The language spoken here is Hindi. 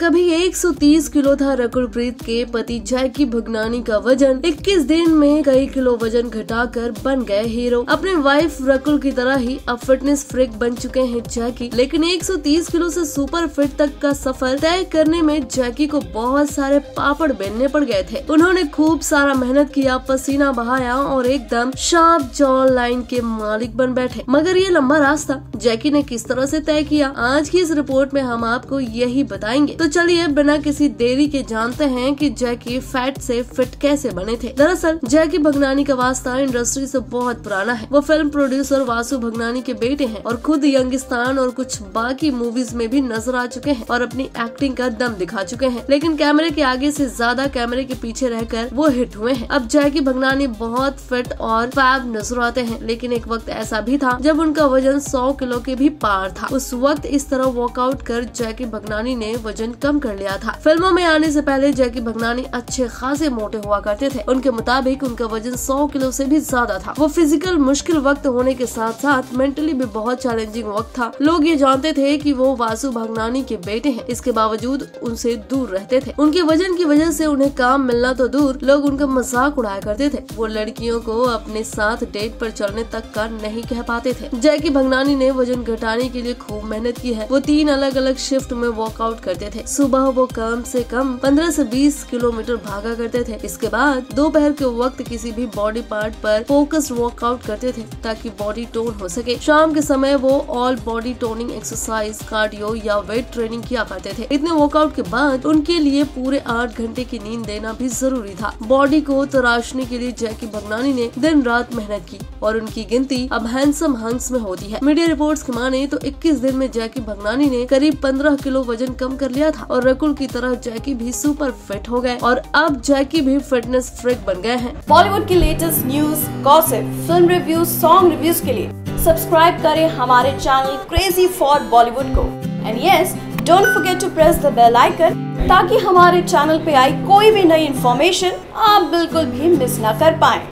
कभी 130 किलो था रकुल प्रीत के पति जैकी भगनानी का वज़न। 21 दिन में कई किलो वज़न घटाकर बन गए हीरो। अपने वाइफ रकुल की तरह ही अब फिटनेस फ्रिक बन चुके हैं जैकी। लेकिन 130 किलो से सुपर फिट तक का सफ़र तय करने में जैकी को बहुत सारे पापड़ बेलने पड़ गए थे। उन्होंने खूब सारा मेहनत किया, पसीना बहाया और एकदम शार्प जॉन लाइन के मालिक बन बैठे। मगर ये लंबा रास्ता जैकी ने किस तरह से तय किया, आज की इस रिपोर्ट में हम आपको यही बताएँगे। तो चलिए, बिना किसी देरी के जानते हैं कि जैकी फैट से फिट कैसे बने थे। दरअसल, जैकी भगनानी का वास्ता इंडस्ट्री से बहुत पुराना है। वो फ़िल्म प्रोड्यूसर वासु भगनानी के बेटे हैं और खुद यंगिस्तान और कुछ बाकी मूवीज़ में भी नज़र आ चुके हैं और अपनी एक्टिंग का दम दिखा चुके हैं। लेकिन कैमरे के आगे से ज़्यादा कैमरे के पीछे रहकर वो हिट हुए हैं। अब जैकी भगनानी बहुत फिट और फैब नज़र आते हैं, लेकिन एक वक्त ऐसा भी था जब उनका वज़न सौ किलो के भी पार था। उस वक्त इस तरह वर्कआउट कर जैकी भगनानी ने वज़न कम कर लिया था। फ़िल्मों में आने से पहले जैकी भगनानी अच्छे खासे मोटे हुआ करते थे। उनके मुताबिक उनका वज़न 100 किलो से भी ज़्यादा था। वो फ़िज़िकल मुश्किल वक्त होने के साथ साथ मेंटली भी बहुत चैलेंजिंग वक्त था। लोग ये जानते थे कि वो वासु भगनानी के बेटे हैं। इसके बावजूद उनसे दूर रहते थे। उनके वज़न की वजह से उन्हें काम मिलना तो दूर, लोग उनका मज़ाक उड़ाया करते थे। वो लड़कियों को अपने साथ डेट पर चलने तक का नहीं कह पाते थे। जैकी भगनानी ने वज़न घटाने के लिए खूब मेहनत की है। वो तीन अलग अलग शिफ्ट में वर्कआउट करते थे। सुबह वो कम से कम 15 से 20 किलोमीटर भागा करते थे। इसके बाद दोपहर के वक्त किसी भी बॉडी पार्ट पर फोकस्ड वर्कआउट करते थे ताकि बॉडी टोन हो सके। शाम के समय वो all body toning exercise cardio या वेट ट्रेनिंग किया करते थे। इतने वर्कआउट के बाद उनके लिए पूरे आठ घंटे की नींद देना भी ज़रूरी था। बॉडी को तराशने के लिए जैकी भगनानी ने दिन रात मेहनत की और उनकी गिनती अब हैंडसम हंग्स में होती है। मीडिया रिपोर्ट्स की माने तो 21 दिन में जैकी भगनानी ने करीब 15 किलो वज़न कम कर लिया था और रकुल की तरह जैकी भी सुपर फिट हो गए और अब जैकी भी फिटनेस फ्रिक बन गए हैं। बॉलीवुड की latest news gossip film reviews song reviews के लिए सब्सक्राइब करें हमारे चैनल क्रेजी फॉर बॉलीवुड को। And yes don't forget to press the bell icon ताकि हमारे चैनल पे आई कोई भी नई इन्फॉर्मेशन आप बिल्कुल भी मिस ना कर पाए।